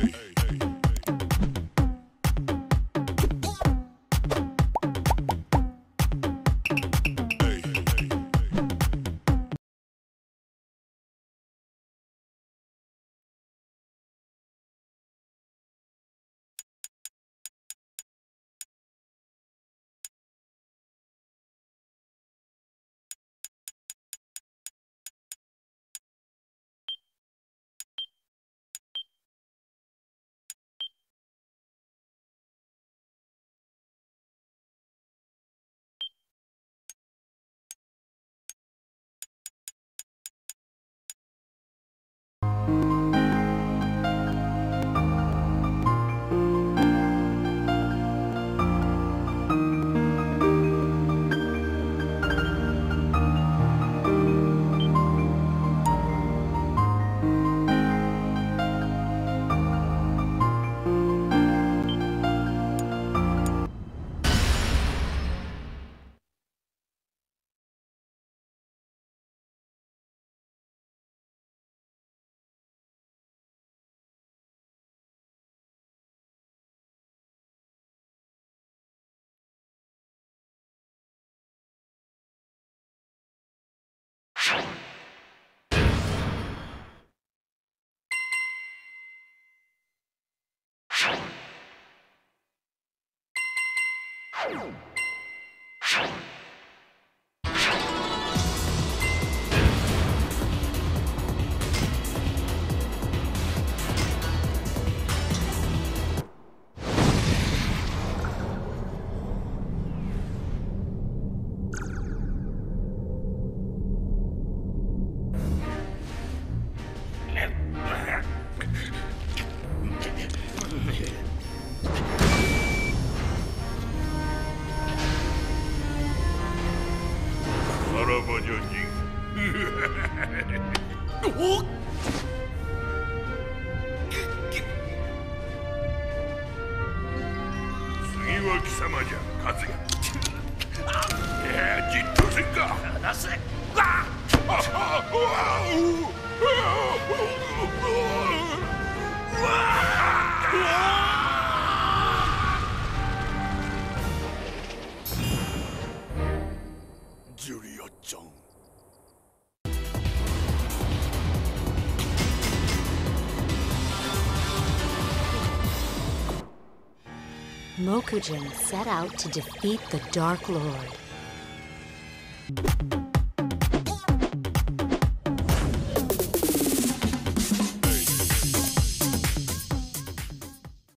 hey. Shoot! うおっ次は貴様じゃカズヤじっとせんか離せわっ！Mokujin set out to defeat the Dark Lord.